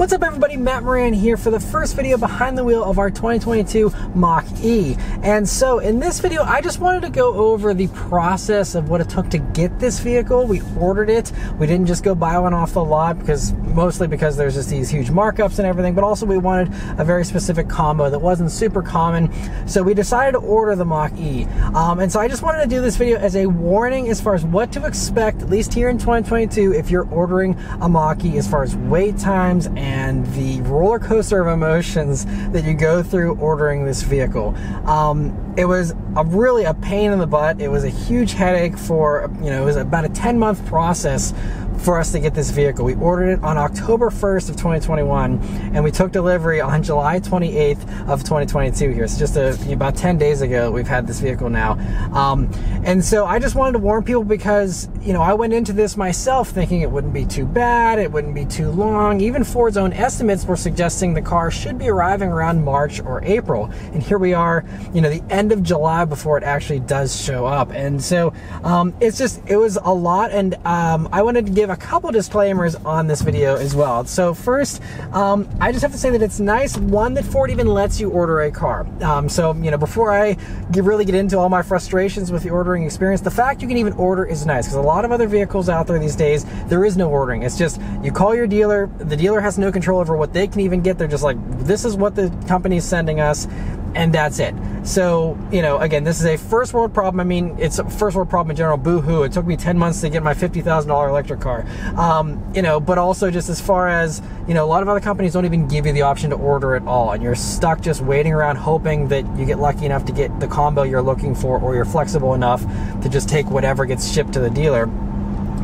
What's up everybody, Matt Maran here for the first video behind the wheel of our 2022 Mach-E. And so in this video, I just wanted to go over the process of what it took to get this vehicle. We ordered it. We didn't just go buy one off the lot because mostly because there's just these huge markups and everything, but also we wanted a very specific combo that wasn't super common. So we decided to order the Mach-E. Um, and so I just wanted to do this video as a warning as far as what to expect, at least here in 2022, if you're ordering a Mach-E as far as wait times and and the roller coaster of emotions that you go through ordering this vehicle. Um, it was a really a pain in the butt. It was a huge headache for, you know, it was about a 10 month process for us to get this vehicle. We ordered it on October 1st of 2021 and we took delivery on July 28th of 2022 here. It's just a, about 10 days ago we've had this vehicle now. Um, and so I just wanted to warn people because, you know, I went into this myself thinking it wouldn't be too bad, it wouldn't be too long. Even Ford's own estimates were suggesting the car should be arriving around March or April. And here we are, you know, the end of July before it actually does show up. And so um, it's just, it was a lot. And um, I wanted to give give a couple disclaimers on this video as well. So first, um, I just have to say that it's nice, one, that Ford even lets you order a car. Um, so, you know, before I get, really get into all my frustrations with the ordering experience, the fact you can even order is nice because a lot of other vehicles out there these days, there is no ordering. It's just you call your dealer, the dealer has no control over what they can even get. They're just like, this is what the company is sending us and that's it. So, you know, again, this is a first world problem. I mean, it's a first world problem in general. Boo hoo. It took me 10 months to get my $50,000 electric car. Um, you know, but also just as far as, you know, a lot of other companies don't even give you the option to order at all. And you're stuck just waiting around hoping that you get lucky enough to get the combo you're looking for or you're flexible enough to just take whatever gets shipped to the dealer.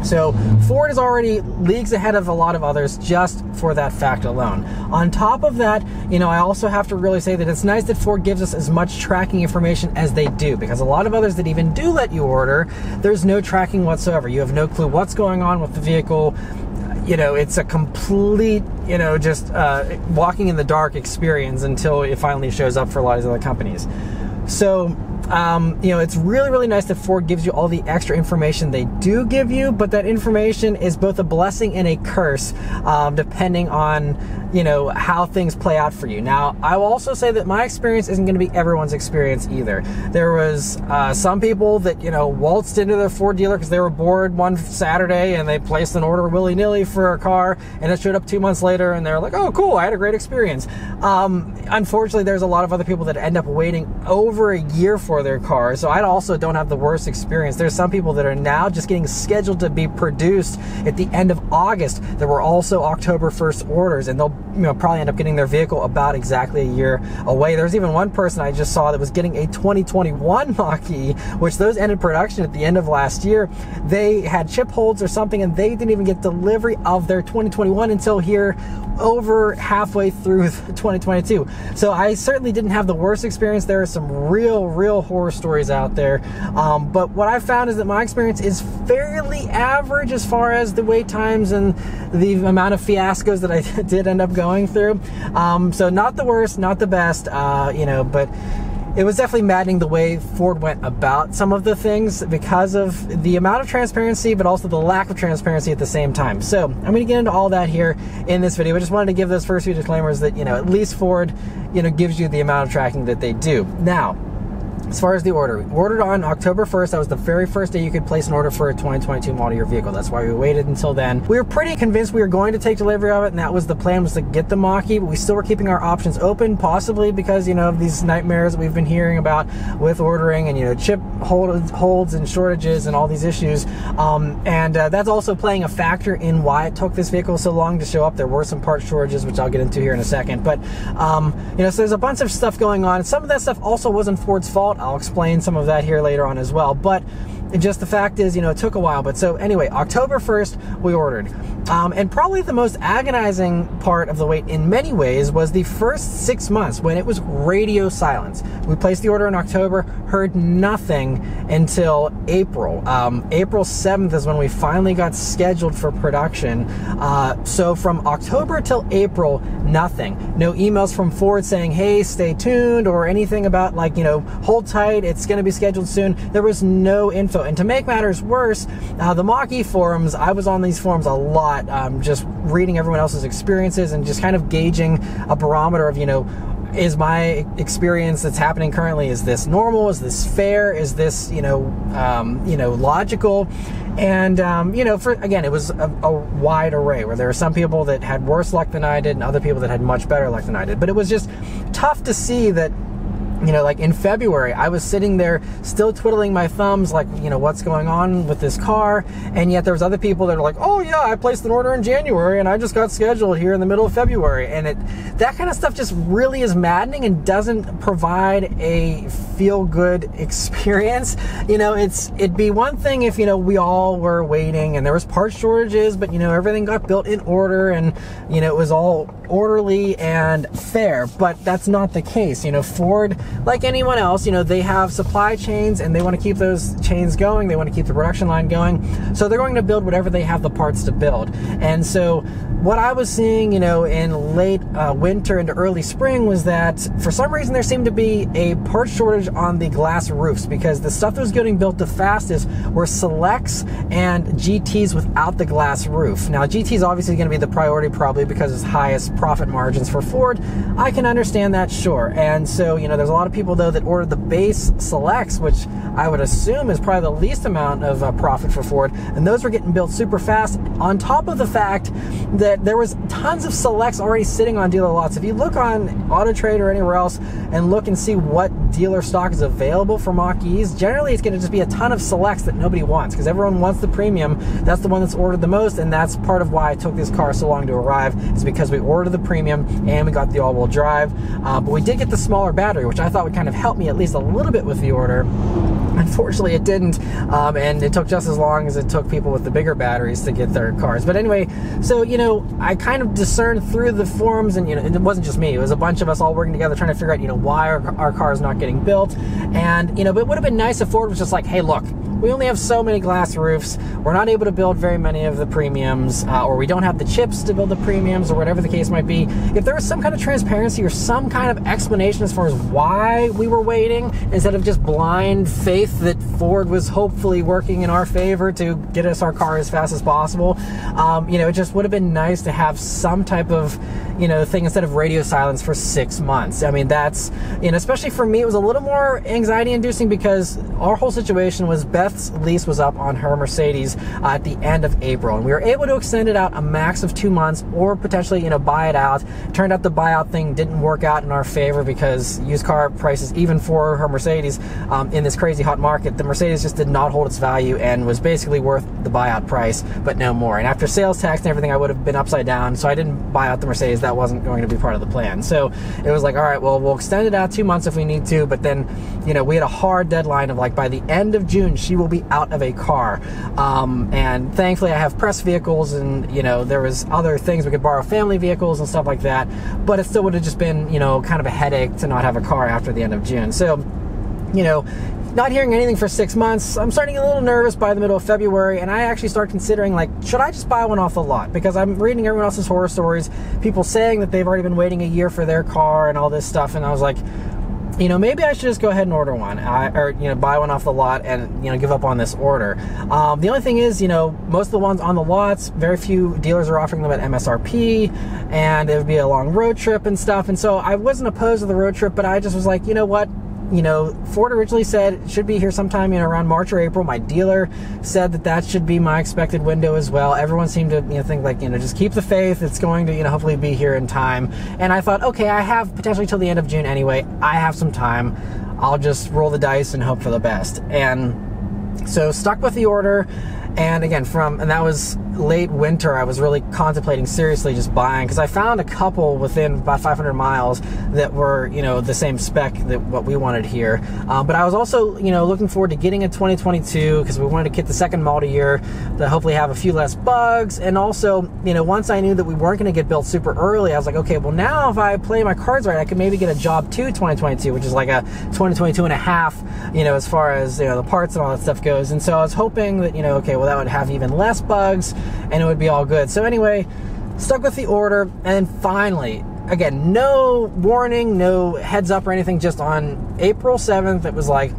So Ford is already leagues ahead of a lot of others just for that fact alone. On top of that, you know, I also have to really say that it's nice that Ford gives us as much tracking information as they do because a lot of others that even do let you order, there's no tracking whatsoever. You have no clue what's going on with the vehicle you know, it's a complete, you know, just uh, walking in the dark experience until it finally shows up for a lot of other companies. So, um, you know, it's really, really nice that Ford gives you all the extra information they do give you, but that information is both a blessing and a curse, um, depending on, you know, how things play out for you. Now, I will also say that my experience isn't going to be everyone's experience either. There was uh, some people that, you know, waltzed into their Ford dealer because they were bored one Saturday and they placed an order willy-nilly for a car and it showed up two months later and they're like, oh, cool, I had a great experience. Um, unfortunately, there's a lot of other people that end up waiting over a year for for their cars. So I also don't have the worst experience. There's some people that are now just getting scheduled to be produced at the end of August that were also October 1st orders, and they'll you know probably end up getting their vehicle about exactly a year away. There's even one person I just saw that was getting a 2021 Mach-E, which those ended production at the end of last year. They had chip holds or something, and they didn't even get delivery of their 2021 until here over halfway through 2022. So I certainly didn't have the worst experience. There are some real, real horror stories out there. Um, but what I found is that my experience is fairly average as far as the wait times and the amount of fiascos that I did end up going through. Um, so not the worst, not the best, uh, you know, but it was definitely maddening the way Ford went about some of the things because of the amount of transparency, but also the lack of transparency at the same time. So I'm going to get into all that here in this video. I just wanted to give those first few disclaimers that, you know, at least Ford, you know, gives you the amount of tracking that they do. Now, as far as the order, we ordered on October 1st. That was the very first day you could place an order for a 2022 model year vehicle. That's why we waited until then. We were pretty convinced we were going to take delivery of it, and that was the plan was to get the Mach-E, but we still were keeping our options open, possibly because, you know, of these nightmares we've been hearing about with ordering and, you know, chip hold, holds and shortages and all these issues. Um, and uh, that's also playing a factor in why it took this vehicle so long to show up. There were some part shortages, which I'll get into here in a second. But, um, you know, so there's a bunch of stuff going on. Some of that stuff also wasn't Ford's fault. I'll explain some of that here later on as well. But just the fact is, you know, it took a while. But so anyway, October 1st, we ordered. Um, and probably the most agonizing part of the wait in many ways was the first six months when it was radio silence. We placed the order in October, heard nothing until April. Um, April 7th is when we finally got scheduled for production. Uh, so from October till April, nothing. No emails from Ford saying, hey, stay tuned, or anything about, like, you know, hold tight, it's going to be scheduled soon. There was no info. And to make matters worse, uh, the Mach-E forums, I was on these forums a lot lot, um, just reading everyone else's experiences and just kind of gauging a barometer of, you know, is my experience that's happening currently is this normal? Is this fair? Is this you know um, you know logical? And um, you know for again it was a, a, wide array where there were some people that had worse luck than i did and other people that had much better luck than i did. But it was just tough to see that you know, like in February, I was sitting there still twiddling my thumbs, like, you know, what's going on with this car? And yet there was other people that are like, oh yeah, I placed an order in January and I just got scheduled here in the middle of February. And it, that kind of stuff just really is maddening and doesn't provide a feel good experience. You know, it's, it'd be one thing if, you know, we all were waiting and there was part shortages, but you know, everything got built in order and, you know, it was all orderly and fair, but that's not the case. You know, Ford like anyone else, you know, they have supply chains and they want to keep those chains going. They want to keep the production line going. So they're going to build whatever they have the parts to build. And so what I was seeing, you know, in late uh, winter into early spring was that for some reason there seemed to be a part shortage on the glass roofs because the stuff that was getting built the fastest were selects and GTs without the glass roof. Now, GT is obviously going to be the priority probably because it's highest profit margins for Ford. I can understand that, sure. And so, you know, there's a lot of people though that ordered the base selects, which I would assume is probably the least amount of uh, profit for Ford, and those were getting built super fast. On top of the fact that there was tons of selects already sitting on dealer lots. If you look on Auto Trade or anywhere else and look and see what dealer stock is available for Mach-E's, generally it's going to just be a ton of selects that nobody wants because everyone wants the premium. That's the one that's ordered the most, and that's part of why it took this car so long to arrive. Is because we ordered the premium and we got the all-wheel drive, uh, but we did get the smaller battery, which I thought would kind of help me at least a little bit with the order. Unfortunately, it didn't, um, and it took just as long as it took people with the bigger batteries to get their cars. But anyway, so you know, I kind of discerned through the forums, and you know, it wasn't just me; it was a bunch of us all working together trying to figure out, you know, why our, our car is not getting built. And you know, but it would have been nice if Ford was just like, "Hey, look, we only have so many glass roofs. We're not able to build very many of the premiums, uh, or we don't have the chips to build the premiums, or whatever the case might be. If there was some kind of transparency or some kind of explanation as far as why we were waiting, instead of just blind faith that Ford was hopefully working in our favor to get us our car as fast as possible, um, you know, it just would have been nice to have some type of you know, thing instead of radio silence for six months. I mean, that's, you know, especially for me, it was a little more anxiety inducing because our whole situation was Beth's lease was up on her Mercedes uh, at the end of April. And we were able to extend it out a max of two months or potentially, you know, buy it out. Turned out the buyout thing didn't work out in our favor because used car prices, even for her Mercedes, um, in this crazy hot market, the Mercedes just did not hold its value and was basically worth the buyout price, but no more. And after sales tax and everything, I would have been upside down. So I didn't buy out the Mercedes that wasn't going to be part of the plan. So it was like, all right, well, we'll extend it out two months if we need to, but then, you know, we had a hard deadline of like by the end of June, she will be out of a car. Um, and thankfully, I have press vehicles, and you know, there was other things we could borrow family vehicles and stuff like that. But it still would have just been, you know, kind of a headache to not have a car after the end of June. So you know, not hearing anything for six months, I'm starting a little nervous by the middle of February, and I actually start considering like, should I just buy one off the lot? Because I'm reading everyone else's horror stories, people saying that they've already been waiting a year for their car and all this stuff, and I was like, you know, maybe I should just go ahead and order one, I, or you know, buy one off the lot and you know, give up on this order. Um, the only thing is, you know, most of the ones on the lots, very few dealers are offering them at MSRP, and it would be a long road trip and stuff. And so I wasn't opposed to the road trip, but I just was like, you know what? You know, Ford originally said it should be here sometime, you know, around March or April. My dealer said that that should be my expected window as well. Everyone seemed to, you know, think like, you know, just keep the faith. It's going to, you know, hopefully be here in time. And I thought, okay, I have potentially till the end of June anyway. I have some time. I'll just roll the dice and hope for the best. And so stuck with the order. And again, from, and that was late winter, I was really contemplating seriously just buying because I found a couple within about 500 miles that were, you know, the same spec that what we wanted here. Um, but I was also, you know, looking forward to getting a 2022 because we wanted to get the second model year to hopefully have a few less bugs. And also, you know, once I knew that we weren't going to get built super early, I was like, okay, well, now if I play my cards right, I could maybe get a job two 2022, which is like a 2022 and a half, you know, as far as, you know, the parts and all that stuff goes. And so I was hoping that, you know, okay, well, that would have even less bugs and it would be all good. So anyway, stuck with the order, and finally, again, no warning, no heads up or anything, just on April 7th, it was like,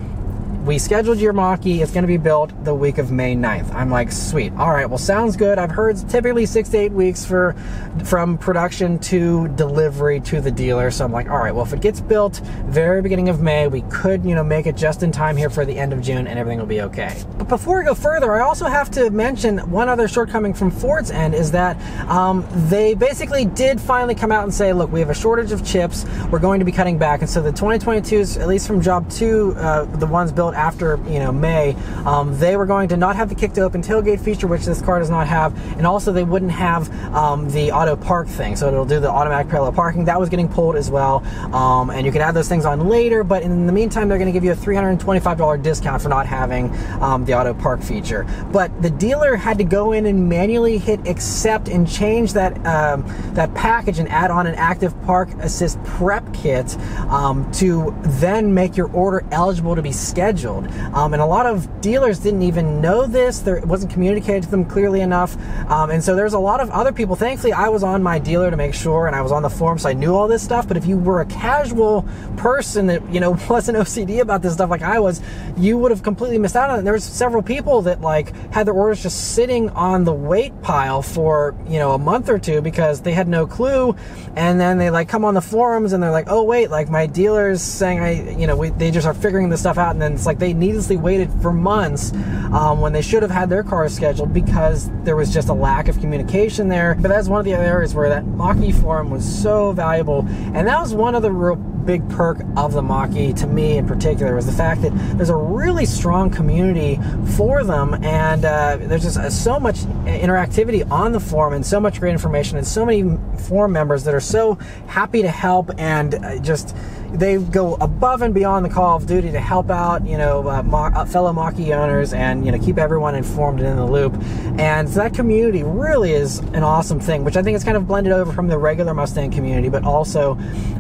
we scheduled your Mach-E. It's going to be built the week of May 9th. I'm like, sweet. All right, well, sounds good. I've heard typically six to eight weeks for from production to delivery to the dealer. So I'm like, all right, well, if it gets built very beginning of May, we could, you know, make it just in time here for the end of June and everything will be okay. But before we go further, I also have to mention one other shortcoming from Ford's end is that um, they basically did finally come out and say, look, we have a shortage of chips. We're going to be cutting back. And so the 2022s, at least from job two, uh, the ones built after, you know, May, um, they were going to not have the kick to open tailgate feature, which this car does not have. And also they wouldn't have um, the auto park thing. So it'll do the automatic parallel parking. That was getting pulled as well. Um, and you could add those things on later. But in the meantime, they're going to give you a $325 discount for not having um, the auto park feature. But the dealer had to go in and manually hit accept and change that um, that package and add on an active park assist prep kit um, to then make your order eligible to be scheduled. Um, and a lot of dealers didn't even know this. There, it wasn't communicated to them clearly enough. Um, and so there's a lot of other people. Thankfully, I was on my dealer to make sure, and I was on the forum, so I knew all this stuff. But if you were a casual person that you know wasn't OCD about this stuff like I was, you would have completely missed out on it. There was several people that like had their orders just sitting on the wait pile for you know a month or two because they had no clue, and then they like come on the forums and they're like, oh wait, like my dealer's saying I you know we, they just are figuring this stuff out, and then it's like they needlessly waited for months um, when they should have had their cars scheduled because there was just a lack of communication there. But that's one of the areas where that Mach-E forum was so valuable, and that was one of the real big perk of the Mach-E to me in particular was the fact that there's a really strong community for them and uh, there's just uh, so much interactivity on the forum and so much great information and so many forum members that are so happy to help and uh, just they go above and beyond the call of duty to help out, you know, uh, Mo- uh, fellow Mach-E owners and, you know, keep everyone informed and in the loop. And so that community really is an awesome thing, which I think is kind of blended over from the regular Mustang community, but also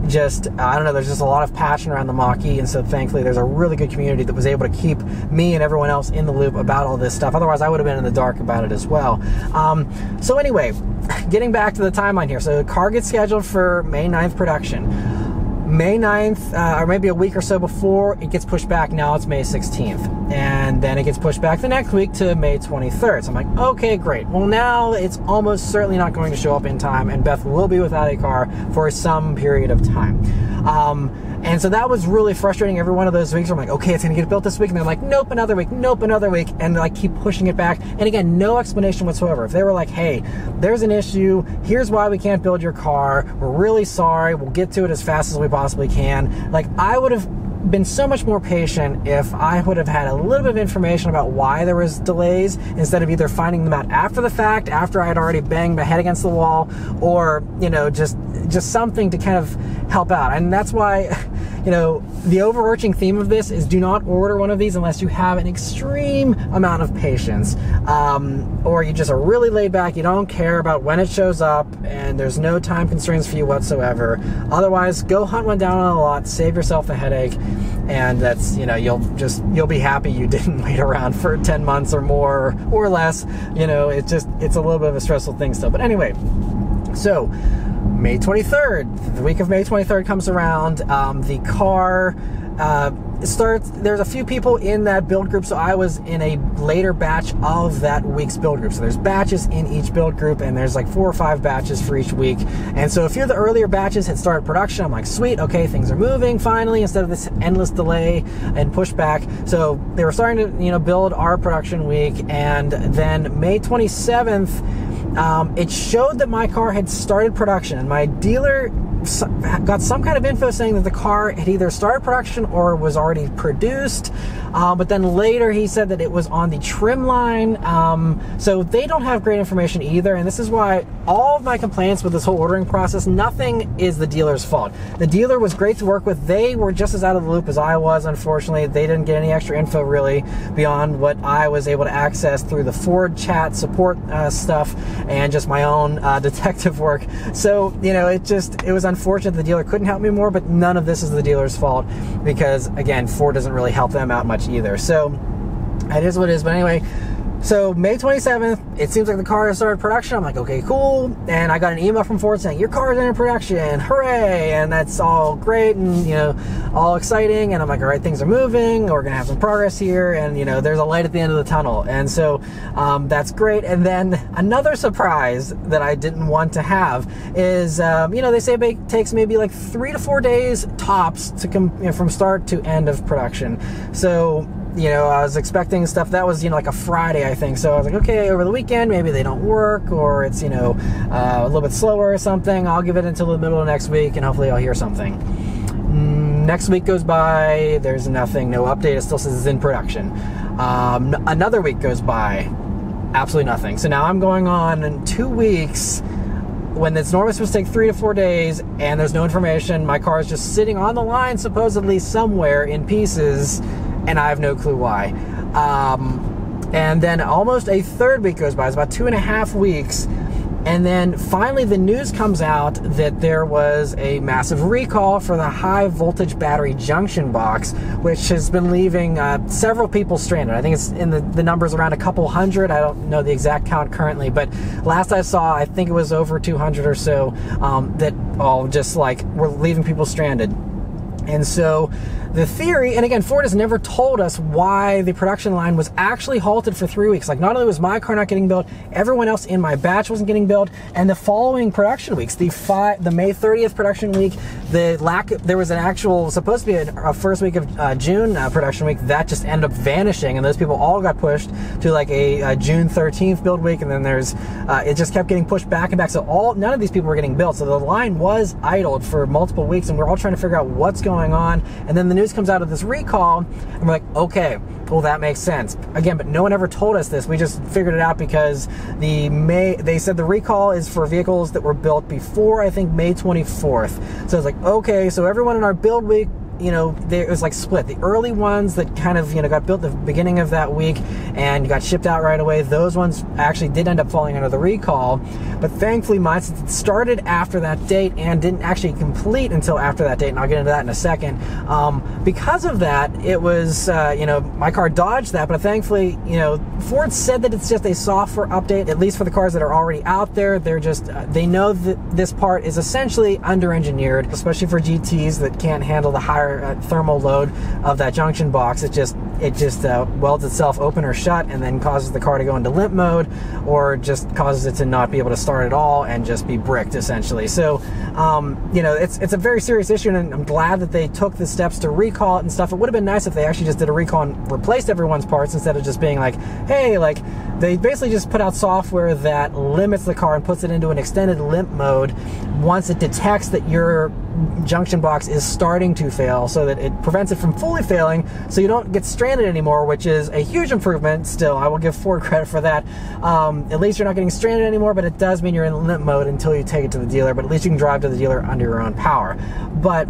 just, I don't know, there's just a lot of passion around the Mach-E. And so thankfully there's a really good community that was able to keep me and everyone else in the loop about all this stuff. Otherwise I would have been in the dark about it as well. Um, so anyway, getting back to the timeline here. So the car gets scheduled for May 9th production. May 9th, uh, or maybe a week or so before, it gets pushed back. Now it's May 16th. And then it gets pushed back the next week to May 23rd. So I'm like, okay, great. Well, now it's almost certainly not going to show up in time, and Beth will be without a car for some period of time. Um, and so that was really frustrating every one of those weeks. I'm like, okay, it's gonna get built this week. And they're like, nope, another week, nope, another week. And like keep pushing it back. And again, no explanation whatsoever. If they were like, hey, there's an issue, here's why we can't build your car, we're really sorry, we'll get to it as fast as we possibly can. Like I would have been so much more patient if I would have had a little bit of information about why there was delays instead of either finding them out after the fact, after I had already banged my head against the wall, or you know just just something to kind of help out. And that's why you know, the overarching theme of this is do not order one of these unless you have an extreme amount of patience, um, or you just are really laid back. You don't care about when it shows up, and there's no time constraints for you whatsoever. Otherwise, go hunt one down on a lot, save yourself a headache, and that's you know you'll just you'll be happy you didn't wait around for 10 months or more or less. You know, it's just it's a little bit of a stressful thing still. But anyway, so May 23rd, the week of May 23rd comes around. Um, the car uh, starts. There's a few people in that build group, so I was in a later batch of that week's build group. So there's batches in each build group, and there's like four or five batches for each week. And so a few of the earlier batches had started production. I'm like, sweet, okay, things are moving finally instead of this endless delay and pushback. So they were starting to, you know, build our production week, and then May 27th um, it showed that my car had started production, and my dealer got some kind of info saying that the car had either started production or was already produced. Uh, but then later he said that it was on the trim line. Um, so they don't have great information either. And this is why all of my complaints with this whole ordering process, nothing is the dealer's fault. The dealer was great to work with. They were just as out of the loop as I was, unfortunately. They didn't get any extra info really beyond what I was able to access through the Ford chat support uh, stuff and just my own uh, detective work. So, you know, it just, it was unfortunate the dealer couldn't help me more, but none of this is the dealer's fault because, again, Ford doesn't really help them out much either. So, it is what it is. But anyway, So May 27th, it seems like the car has started production. I'm like, okay, cool. And I got an email from Ford saying your car is in production, hooray! And that's all great and you know, all exciting. And I'm like, all right, things are moving. We're gonna have some progress here, and you know, there's a light at the end of the tunnel. And so um, that's great. And then another surprise that I didn't want to have is, um, you know, they say it takes maybe like three to four days tops to come you know, from start to end of production. So you know, I was expecting stuff that was, you know, like a Friday, I think. So I was like, okay, over the weekend, maybe they don't work or it's, you know, uh, a little bit slower or something. I'll give it until the middle of next week and hopefully I'll hear something. Mm, next week goes by, there's nothing, no update. It still says it's in production. Um, another week goes by, absolutely nothing. So now I'm going on in two weeks when it's normally supposed to take three to four days and there's no information. My car is just sitting on the line, supposedly somewhere in pieces and I have no clue why. Um, and then almost a third week goes by. It's about two and a half weeks. And then finally, the news comes out that there was a massive recall for the high voltage battery junction box, which has been leaving uh, several people stranded. I think it's in the, the numbers around a couple hundred. I don't know the exact count currently, but last I saw, I think it was over 200 or so um, that all just like were leaving people stranded. And so the theory, and again, Ford has never told us why the production line was actually halted for three weeks. Like, not only was my car not getting built, everyone else in my batch wasn't getting built, and the following production weeks, the five, the May 30th production week, the lack, there was an actual supposed to be a, a first week of uh, June uh, production week that just ended up vanishing, and those people all got pushed to like a, a June 13th build week, and then there's, uh, it just kept getting pushed back and back. So all, none of these people were getting built. So the line was idled for multiple weeks, and we're all trying to figure out what's going on. And then the news comes out of this recall, and we're like, okay, well that makes sense. Again, but no one ever told us this. We just figured it out because the May they said the recall is for vehicles that were built before I think May 24th. So it's like, okay, so everyone in our build week you know, it was like split. The early ones that kind of, you know, got built the beginning of that week and got shipped out right away, those ones actually did end up falling under the recall. But thankfully, mine started after that date and didn't actually complete until after that date. And I'll get into that in a second. Um, because of that, it was, uh, you know, my car dodged that. But thankfully, you know, Ford said that it's just a software update, at least for the cars that are already out there. They're just, uh, they know that this part is essentially under engineered, especially for GTs that can't handle the higher uh, thermal load of that junction box. It just it just uh, welds itself open or shut and then causes the car to go into limp mode or just causes it to not be able to start at all and just be bricked essentially. So, um, you know, it's, it's a very serious issue and I'm glad that they took the steps to recall it and stuff. It would have been nice if they actually just did a recall and replaced everyone's parts instead of just being like, hey, like, they basically just put out software that limits the car and puts it into an extended limp mode once it detects that your junction box is starting to fail so that it prevents it from fully failing so you don't get stranded anymore, which is a huge improvement still. I will give Ford credit for that. Um, at least you're not getting stranded anymore, but it does mean you're in limp mode until you take it to the dealer, but at least you can drive to the dealer under your own power. But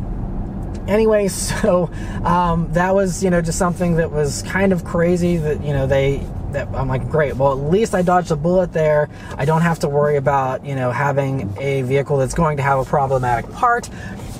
anyway, so um, that was, you know, just something that was kind of crazy that, you know, they I'm like, great. Well, at least I dodged a bullet there. I don't have to worry about, you know, having a vehicle that's going to have a problematic part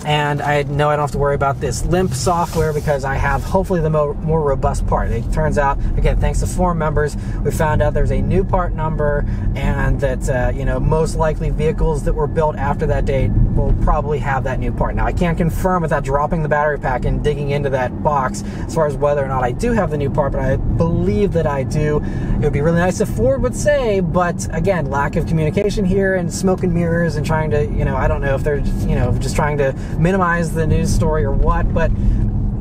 and I know I don't have to worry about this limp software because I have hopefully the more, more robust part. It turns out, again, thanks to forum members, we found out there's a new part number and that, uh, you know, most likely vehicles that were built after that date will probably have that new part. Now, I can't confirm without dropping the battery pack and digging into that box as far as whether or not I do have the new part, but I believe that I do. It would be really nice if Ford would say, but again, lack of communication here and smoke and mirrors and trying to, you know, I don't know if they're, you know, just trying to minimize the news story or what, but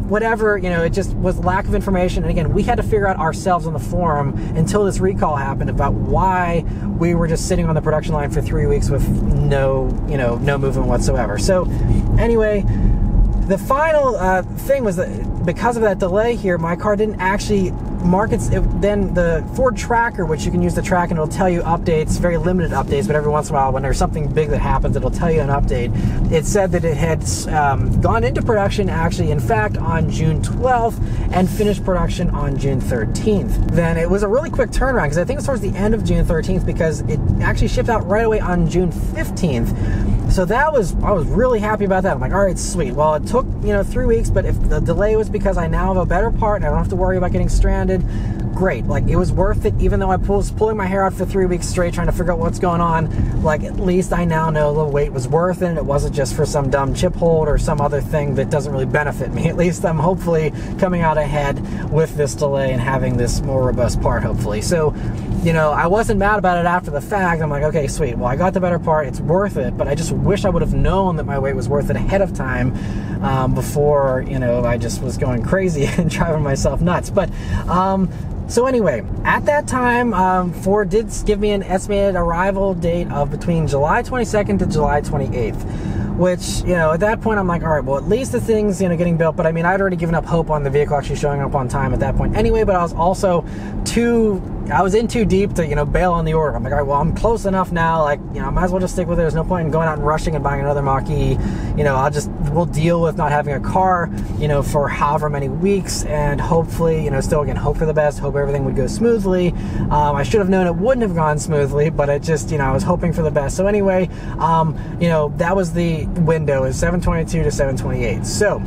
whatever, you know, it just was lack of information. And again, we had to figure out ourselves on the forum until this recall happened about why we were just sitting on the production line for three weeks with no, you know, no movement whatsoever. So, anyway, the final uh, thing was that because of that delay here, my car didn't actually markets it, then the Ford Tracker, which you can use the track and it'll tell you updates, very limited updates, but every once in a while when there's something big that happens, it'll tell you an update. It said that it had um, gone into production actually, in fact, on June 12th and finished production on June 13th. Then it was a really quick turnaround because I think it was towards the end of June 13th because it actually shipped out right away on June 15th. So that was I was really happy about that. I'm like, all right, sweet. Well, it took you know three weeks, but if the delay was because I now have a better part and I don't have to worry about getting stranded great. Like it was worth it, even though I was pulling my hair out for three weeks straight trying to figure out what's going on. Like at least I now know the wait was worth it. And It wasn't just for some dumb chip hold or some other thing that doesn't really benefit me. At least I'm hopefully coming out ahead with this delay and having this more robust part, hopefully. So, you know, I wasn't mad about it after the fact. I'm like, okay, sweet. Well, I got the better part. It's worth it. But I just wish I would have known that my wait was worth it ahead of time um, before, you know, I just was going crazy and driving myself nuts. But, um, so anyway, at that time, um, Ford did give me an estimated arrival date of between July 22nd to July 28th which you know at that point i'm like all right well at least the thing's you know getting built but i mean i'd already given up hope on the vehicle actually showing up on time at that point anyway but i was also too I was in too deep to, you know, bail on the order. I'm like, all right, well, I'm close enough now. Like, you know, I might as well just stick with it. There's no point in going out and rushing and buying another Mach-E. You know, I'll just, we'll deal with not having a car, you know, for however many weeks. And hopefully, you know, still again, hope for the best, hope everything would go smoothly. Um, I should have known it wouldn't have gone smoothly, but it just, you know, I was hoping for the best. So anyway, um, you know, that was the window is 722 to 728. So,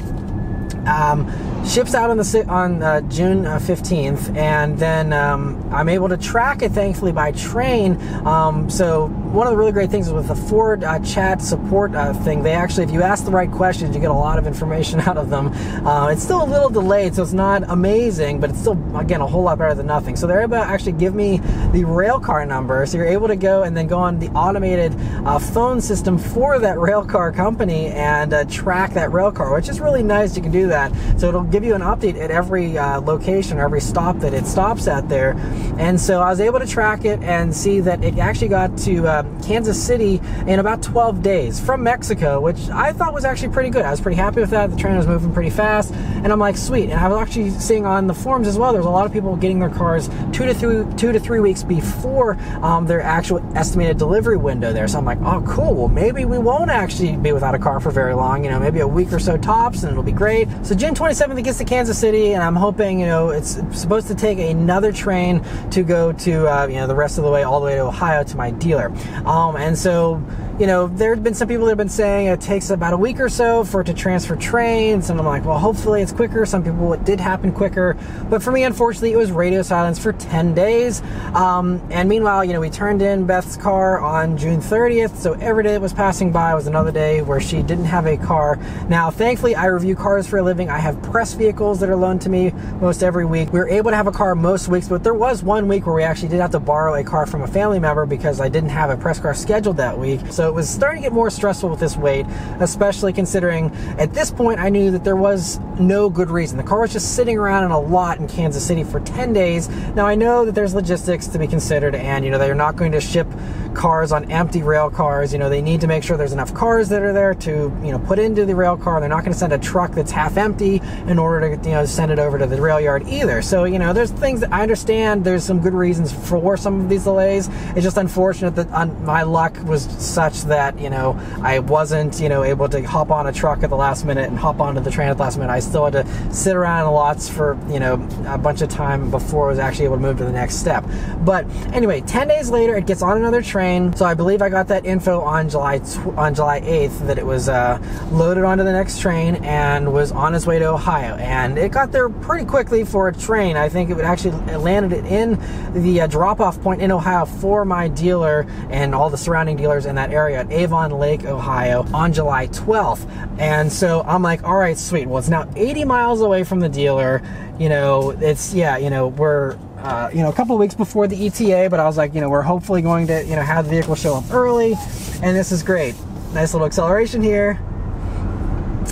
um, ships out on the on uh, June uh, 15th, and then um, I'm able to track it thankfully by train. Um, so one of the really great things is with the Ford uh, chat support uh, thing, they actually, if you ask the right questions, you get a lot of information out of them. Uh, it's still a little delayed, so it's not amazing, but it's still again a whole lot better than nothing. So they're able to actually give me the rail car number, so you're able to go and then go on the automated uh, phone system for that rail car company and track that rail car, which is really nice. You can do that, so it'll give you an update at every uh, location or every stop that it stops at there. And so I was able to track it and see that it actually got to uh, Kansas City in about 12 days from Mexico, which I thought was actually pretty good. I was pretty happy with that. The train was moving pretty fast, and I'm like, sweet. And I was actually seeing on the forums as well. There's a lot of people getting their cars two to three two to three weeks before um, their actual estimated delivery window there. So I'm like, oh, cool. Well, maybe we won't actually be without a car for very long. You know, maybe a week or so tops, and it'll be great. So June 27th, it gets to Kansas City, and I'm hoping, you know, it's supposed to take another train to go to, uh, you know, the rest of the way, all the way to Ohio to my dealer. Um, and so you know, there have been some people that have been saying it takes about a week or so for it to transfer trains, and I'm like, well, hopefully it's quicker. Some people it did happen quicker, but for me, unfortunately, it was radio silence for 10 days. Um, and meanwhile, you know, we turned in Beth's car on June 30th, so every day that was passing by was another day where she didn't have a car. Now, thankfully, I review cars for a living. I have press vehicles that are loaned to me most every week. We were able to have a car most weeks, but there was one week where we actually did have to borrow a car from a family member because I didn't have a press car scheduled that week. So it was starting to get more stressful with this wait, especially considering at this point I knew that there was no good reason. The car was just sitting around in a lot in Kansas City for 10 days. Now I know that there's logistics to be considered and you know they're not going to ship cars on empty rail cars. You know, they need to make sure there's enough cars that are there to, you know, put into the rail car. They're not going to send a truck that's half empty in order to, you know, send it over to the rail yard either. So, you know, there's things that I understand there's some good reasons for some of these delays. It's just unfortunate that my luck was such that, you know, I wasn't, you know, able to hop on a truck at the last minute and hop onto the train at the last minute. I still had to sit around in the lots for, you know, a bunch of time before I was actually able to move to the next step. But anyway, 10 days later, it gets on another train. So I believe I got that info on July on July 8th that it was uh, loaded onto the next train and was on its way to Ohio. And it got there pretty quickly for a train. I think it would actually landed it in the uh, drop-off point in Ohio for my dealer and all the surrounding dealers in that area at Avon Lake, Ohio on July 12th. And so I'm like, all right, sweet. Well, it's now 80 miles away from the dealer. You know, it's yeah, you know, we're uh, you know, a couple weeks before the ETA, but I was like, you know, we're hopefully going to, you know, have the vehicle show up early, and this is great. Nice little acceleration here.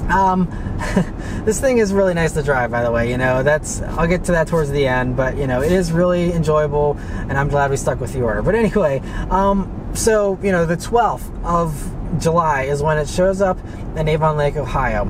Um, this thing is really nice to drive, by the way. You know, that's I'll get to that towards the end, but you know, it is really enjoyable, and I'm glad we stuck with the order. But anyway, um, so you know, the 12th of July is when it shows up in Avon Lake, Ohio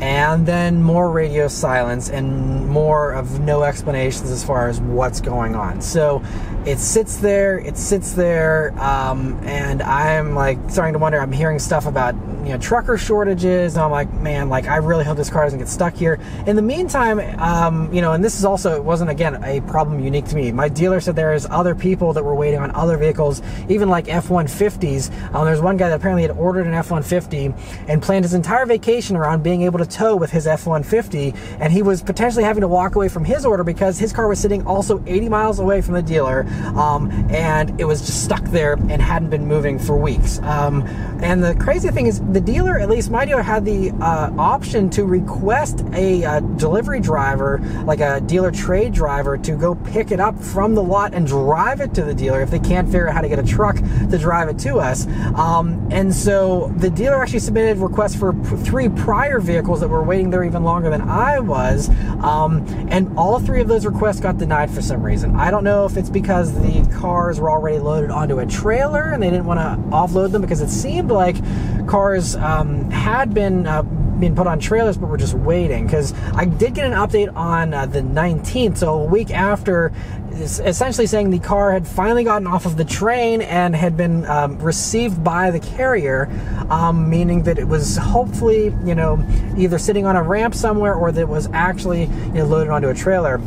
and then more radio silence and more of no explanations as far as what's going on. So it sits there, it sits there, um, and I'm like starting to wonder. I'm hearing stuff about you know trucker shortages, and I'm like, man, like I really hope this car doesn't get stuck here. In the meantime, um, you know, and this is also it wasn't again a problem unique to me. My dealer said there is other people that were waiting on other vehicles, even like F-150s. Um, there's one guy that apparently had ordered an F-150 and planned his entire vacation around being able to tow with his F-150, and he was potentially having to walk away from his order because his car was sitting also 80 miles away from the dealer, um, and it was just stuck there and hadn't been moving for weeks. Um, and the crazy thing is, the dealer, at least my dealer, had the uh, option to request a uh, delivery driver, like a dealer trade driver, to go pick it up from the lot and drive it to the dealer if they can't figure out how to get a truck to drive it to us. Um, and so the dealer actually submitted requests for three prior vehicles that were waiting there even longer than I was. Um, and all three of those requests got denied for some reason. I don't know if it's because the cars were already loaded onto a trailer and they didn't want to offload them because it seemed like cars um, had been uh, being put on trailers, but we're just waiting. Because I did get an update on uh, the 19th, so a week after, essentially saying the car had finally gotten off of the train and had been um, received by the carrier, um, meaning that it was hopefully, you know, either sitting on a ramp somewhere or that it was actually you know, loaded onto a trailer.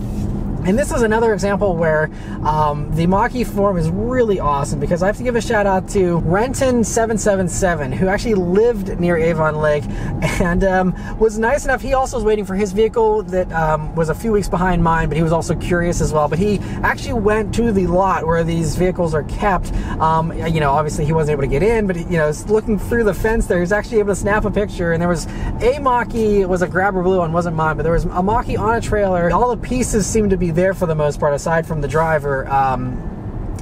And this is another example where um, the Mach-E form is really awesome because I have to give a shout out to Renton777 who actually lived near Avon Lake and um, was nice enough. He also was waiting for his vehicle that um, was a few weeks behind mine, but he was also curious as well. But he actually went to the lot where these vehicles are kept. Um, you know, obviously he wasn't able to get in, but he, you know, looking through the fence there, he was actually able to snap a picture. And there was a Mach-E, it was a grabber blue one, wasn't mine, but there was a Mach-E on a trailer. All the pieces seemed to be there for the most part, aside from the driver. Um,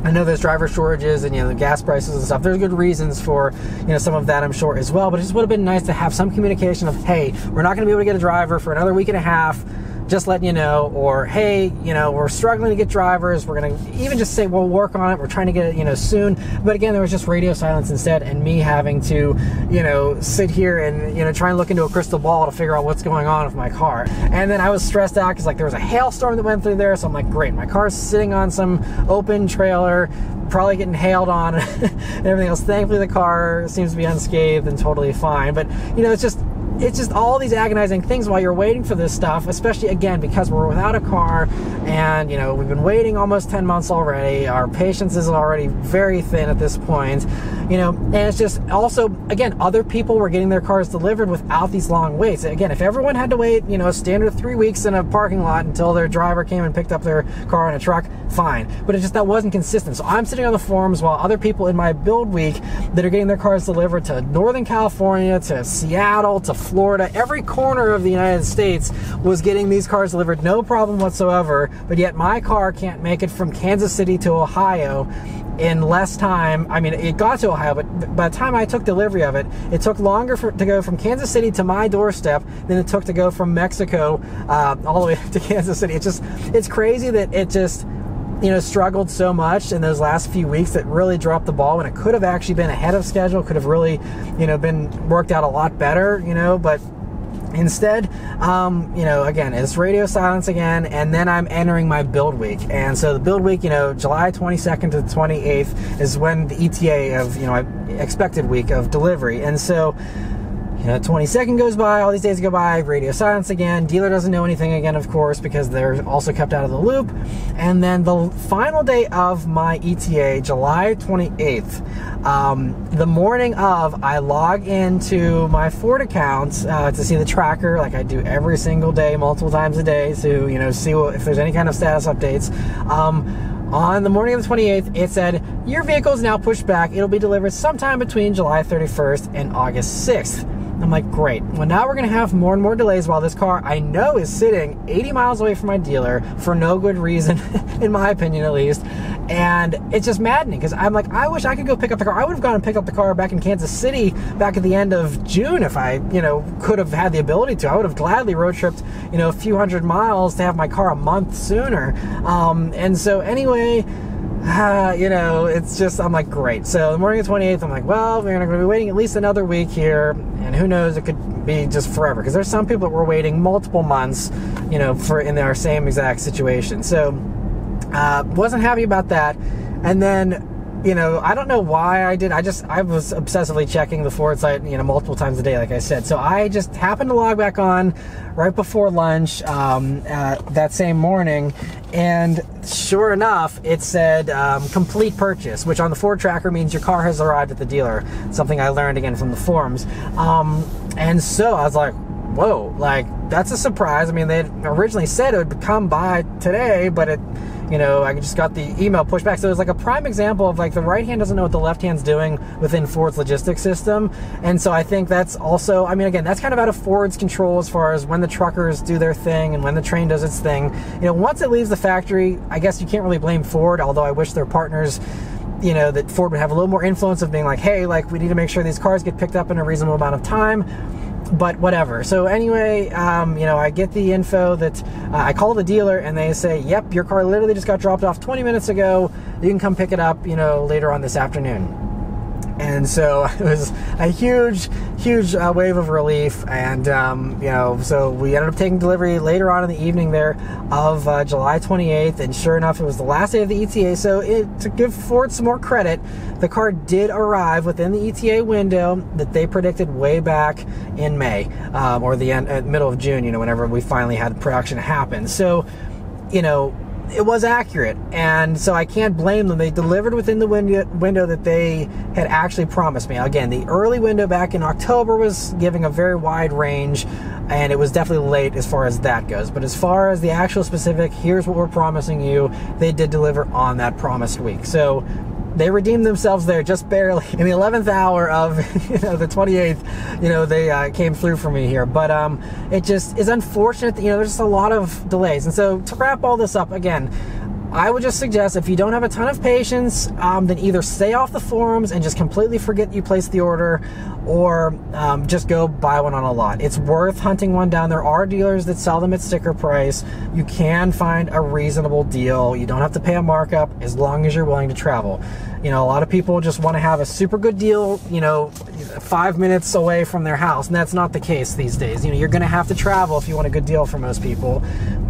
I know there's driver shortages and you know the gas prices and stuff. There's good reasons for you know some of that I'm sure as well. But it just would have been nice to have some communication of hey, we're not going to be able to get a driver for another week and a half just letting you know, or hey, you know, we're struggling to get drivers. We're gonna even just say we'll work on it. We're trying to get it, you know, soon. But again, there was just radio silence instead, and me having to, you know, sit here and you know try and look into a crystal ball to figure out what's going on with my car. And then I was stressed out because like there was a hailstorm that went through there, so I'm like, great, my car's sitting on some open trailer probably getting hailed on and everything else. Thankfully, the car seems to be unscathed and totally fine. But you know, it's just it's just all these agonizing things while you're waiting for this stuff, especially again because we're without a car and you know we've been waiting almost 10 months already. Our patience is already very thin at this point, you know, and it's just also again other people were getting their cars delivered without these long waits. Again, if everyone had to wait, you know, a standard three weeks in a parking lot until their driver came and picked up their car in a truck, fine. But it just that wasn't consistent. So I'm sitting on the forums while other people in my build week that are getting their cars delivered to Northern California, to Seattle, to Florida, every corner of the United States was getting these cars delivered, no problem whatsoever. But yet my car can't make it from Kansas City to Ohio in less time. I mean, it got to Ohio, but by the time I took delivery of it, it took longer for, to go from Kansas City to my doorstep than it took to go from Mexico uh, all the way to Kansas City. It's just, it's crazy that it just, you know, struggled so much in those last few weeks that really dropped the ball when it could have actually been ahead of schedule, could have really, you know, been worked out a lot better, you know, but Instead, um, you know, again, it's radio silence again, and then I'm entering my build week. And so the build week, you know, July 22nd to the 28th is when the ETA of, you know, expected week of delivery. And so you know, 22nd goes by, all these days go by, radio silence again. Dealer doesn't know anything again, of course, because they're also kept out of the loop. And then the final day of my ETA, July 28th, um, the morning of, I log into my Ford account uh, to see the tracker, like I do every single day, multiple times a day, to you know see what, if there's any kind of status updates. Um, on the morning of the 28th, it said, Your vehicle is now pushed back. It'll be delivered sometime between July 31st and August 6th. I'm like, great. Well, now we're going to have more and more delays while this car I know is sitting 80 miles away from my dealer for no good reason, in my opinion at least. And it's just maddening because I'm like, I wish I could go pick up the car. I would have gone and picked up the car back in Kansas City back at the end of June if I, you know, could have had the ability to. I would have gladly road tripped, you know, a few hundred miles to have my car a month sooner. Um, and so, anyway, uh, you know, it's just, I'm like, great. So the morning of the 28th, I'm like, well, we're going to be waiting at least another week here. And who knows, it could be just forever. Because there's some people that were waiting multiple months, you know, for in our same exact situation. So, uh, wasn't happy about that. And then you know, I don't know why I did. I just I was obsessively checking the Ford site, you know, multiple times a day, like I said. So I just happened to log back on right before lunch um, that same morning, and sure enough, it said um, complete purchase, which on the Ford tracker means your car has arrived at the dealer. Something I learned again from the forums. Um, and so I was like, whoa, like that's a surprise. I mean, they originally said it would come by today, but it, you know, I just got the email pushback. So it was like a prime example of like the right hand doesn't know what the left hand's doing within Ford's logistics system. And so I think that's also, I mean, again, that's kind of out of Ford's control as far as when the truckers do their thing and when the train does its thing. You know, once it leaves the factory, I guess you can't really blame Ford, although I wish their partners you know that Ford would have a little more influence of being like, hey, like we need to make sure these cars get picked up in a reasonable amount of time but whatever. So anyway, um, you know, I get the info that uh, I call the dealer and they say, "Yep, your car literally just got dropped off 20 minutes ago. You can come pick it up, you know, later on this afternoon." And so it was a huge, huge uh, wave of relief. And, um, you know, so we ended up taking delivery later on in the evening there of uh, July 28th. And sure enough, it was the last day of the ETA. So it, to give Ford some more credit, the car did arrive within the ETA window that they predicted way back in May um, or the end, uh, middle of June, you know, whenever we finally had production happen. So, you know, it was accurate. And so I can't blame them. They delivered within the window, window that they had actually promised me. Again, the early window back in October was giving a very wide range, and it was definitely late as far as that goes. But as far as the actual specific, here's what we're promising you, they did deliver on that promised week. So they redeemed themselves there just barely. In the 11th hour of you know the 28th you know they uh, came through for me here. But um, it just is unfortunate that, you know there's just a lot of delays. And so to wrap all this up again I would just suggest if you don't have a ton of patience, um, then either stay off the forums and just completely forget you placed the order, or um, just go buy one on a lot. It's worth hunting one down. There are dealers that sell them at sticker price. You can find a reasonable deal. You don't have to pay a markup as long as you're willing to travel. You know, a lot of people just want to have a super good deal, you know, five minutes away from their house, and that's not the case these days. You know, you're going to have to travel if you want a good deal for most people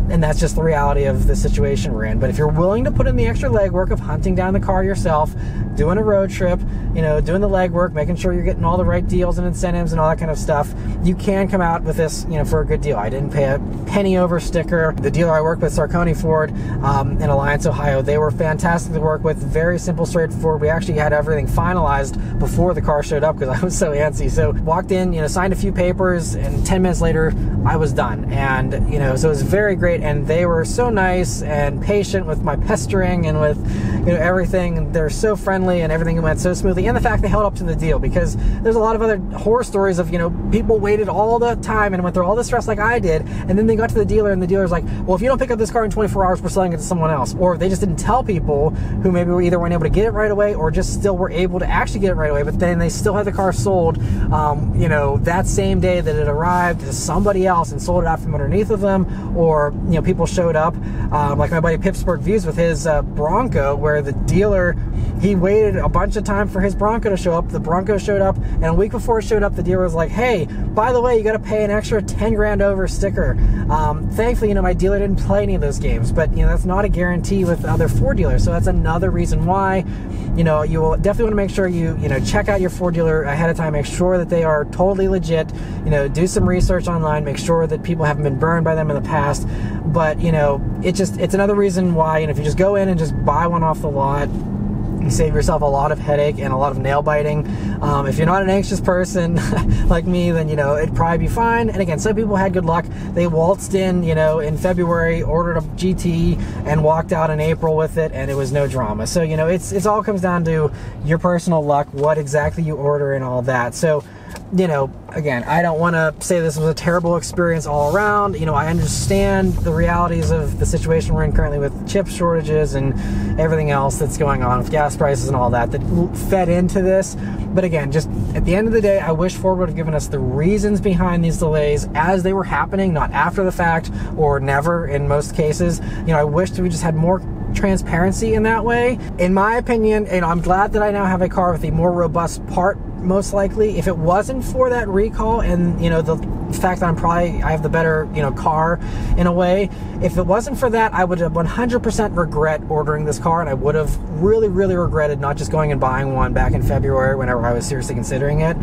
and that's just the reality of the situation we're in. But if you're willing to put in the extra legwork of hunting down the car yourself, doing a road trip, you know, doing the legwork, making sure you're getting all the right deals and incentives and all that kind of stuff, you can come out with this, you know, for a good deal. I didn't pay a penny over sticker. The dealer I worked with, Sarchione Ford um, in Alliance, Ohio, they were fantastic to work with. Very simple, straightforward. We actually had everything finalized before the car showed up because I was so antsy. So walked in, you know, signed a few papers, and 10 minutes later, I was done. And you know, so it was very great and they were so nice and patient with my pestering and with you know everything. They're so friendly and everything went so smoothly. And the fact they held up to the deal because there's a lot of other horror stories of you know people waited all the time and went through all the stress like I did, and then they got to the dealer and the dealer's like, well, if you don't pick up this car in 24 hours, we're selling it to someone else. Or they just didn't tell people who maybe were either weren't able to get it right away or just still were able to actually get it right away, but then they still had the car sold, um, you know, that same day that it arrived to somebody else and sold it out from underneath of them, or you know, people showed up, um, like my buddy Pipsport Views with his uh, Bronco, where the dealer he waited a bunch of time for his Bronco to show up. The Bronco showed up, and a week before it showed up, the dealer was like, "Hey, by the way, you got to pay an extra ten grand over sticker." Um, thankfully, you know, my dealer didn't play any of those games, but you know that's not a guarantee with other Ford dealers. So that's another reason why, you know, you will definitely want to make sure you you know check out your Ford dealer ahead of time. Make sure that they are totally legit. You know, do some research online. Make sure that people haven't been burned by them in the past. But you know, it just it's another reason why. You know, if you just go in and just buy one off the lot you save yourself a lot of headache and a lot of nail biting. Um, if you're not an anxious person like me, then you know it'd probably be fine. And again, some people had good luck. They waltzed in, you know, in February, ordered a GT, and walked out in April with it, and it was no drama. So you know, it's it's all comes down to your personal luck, what exactly you order, and all that. So you know, again, I don't want to say this was a terrible experience all around. You know, I understand the realities of the situation we're in currently with chip shortages and everything else that's going on with gas prices and all that that fed into this. But again, just at the end of the day, I wish Ford would have given us the reasons behind these delays as they were happening, not after the fact or never in most cases. You know, I wish we just had more transparency in that way. In my opinion, and I'm glad that I now have a car with a more robust part most likely if it wasn't for that recall and you know the fact that I'm probably I have the better you know car in a way if it wasn't for that I would have 100% regret ordering this car. And I would have really really regretted not just going and buying one back in February whenever I was seriously considering it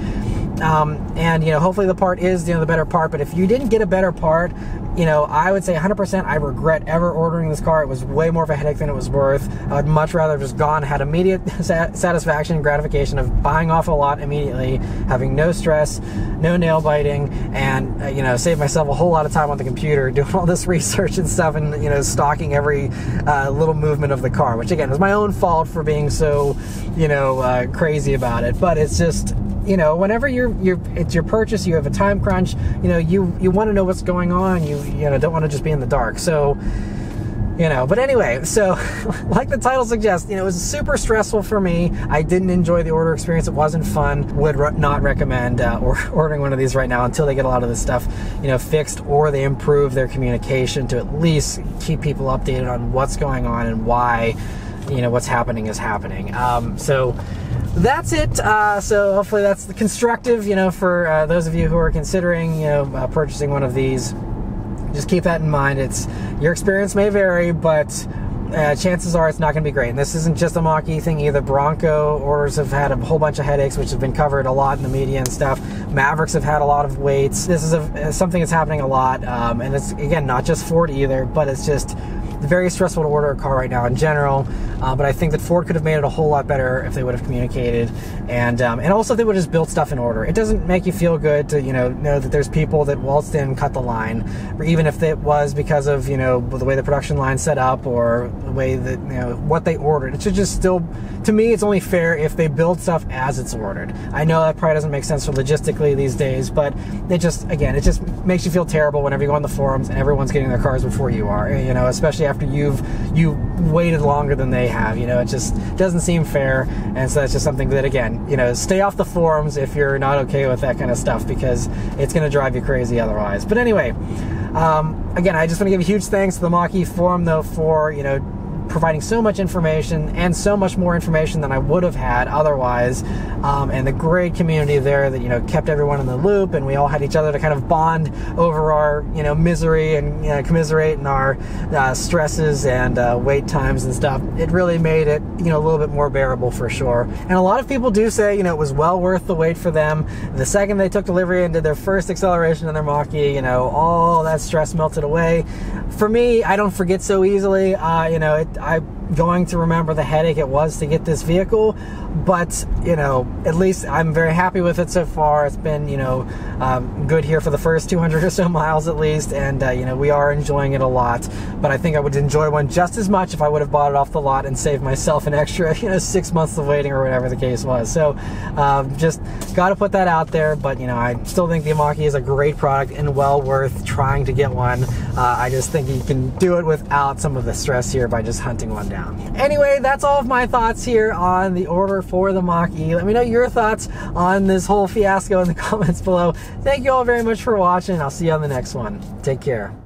um, and you know hopefully the part is you know the better part but if you didn't get a better part you know, I would say 100% I regret ever ordering this car. It was way more of a headache than it was worth. I would much rather have just gone, had immediate satisfaction and gratification of buying off a lot immediately, having no stress, no nail biting, and uh, you know, save myself a whole lot of time on the computer doing all this research and stuff, and you know, stalking every uh, little movement of the car. Which again was my own fault for being so, you know, uh, crazy about it. But it's just you know, whenever you're you're it's your purchase, you have a time crunch. You know, you you want to know what's going on. You you know don't want to just be in the dark. So you know but anyway so like the title suggests you know it was super stressful for me i didn't enjoy the order experience it wasn't fun would re- not recommend uh, or ordering one of these right now until they get a lot of this stuff you know fixed or they improve their communication to at least keep people updated on what's going on and why you know what's happening is happening um, so that's it. Uh, so hopefully that's the constructive, you know, for uh, those of you who are considering, you know, uh, purchasing one of these. Just keep that in mind. It's your experience may vary, but uh, chances are it's not going to be great. And this isn't just a Mach-E thing either. Bronco orders have had a whole bunch of headaches, which have been covered a lot in the media and stuff. Mavericks have had a lot of waits. This is a, something that's happening a lot, um, and it's again not just Ford either, but it's just very stressful to order a car right now in general. Uh, but I think that Ford could have made it a whole lot better if they would have communicated, and um, and also they would have just built stuff in order. It doesn't make you feel good to you know know that there's people that waltzed in, cut the line, or even if it was because of you know the way the production line set up or the way that you know what they ordered. It should just still, to me, it's only fair if they build stuff as it's ordered. I know that probably doesn't make sense for logistically these days, but it just again it just makes you feel terrible whenever you go on the forums and everyone's getting their cars before you are. You know, especially after you've you waited longer than they have. You know, it just doesn't seem fair, and so that's just something that again, you know, stay off the forums if you're not okay with that kind of stuff because it's going to drive you crazy otherwise. But anyway. Um, again, I just want to give a huge thanks to the Mach-E forum though for you know providing so much information and so much more information than I would have had otherwise. Um, and the great community there that you know kept everyone in the loop, and we all had each other to kind of bond over our you know misery and you know, commiserate in our uh, stresses and uh, wait times and stuff. It really made it you know a little bit more bearable for sure. And a lot of people do say you know it was well worth the wait for them. The second they took delivery and did their first acceleration in their Mach-E, you know all that stress melted away. For me, I don't forget so easily. Uh, you know it I'm going to remember the headache it was to get this vehicle, but you know, at least I'm very happy with it so far. It's been you know um, good here for the first 200 or so miles at least, and uh, you know we are enjoying it a lot. But I think I would enjoy one just as much if I would have bought it off the lot and saved myself an extra you know six months of waiting or whatever the case was. So um, just got to put that out there. But you know, I still think the Mach-E is a great product and well worth trying to get one. Uh, I just think you can do it without some of the stress here by just hunting one down. Anyway, that's all of my thoughts here on the order for the Mach-E. Let me know your thoughts on this whole fiasco in the comments below. Thank you all very much for watching. I'll see you on the next one. Take care.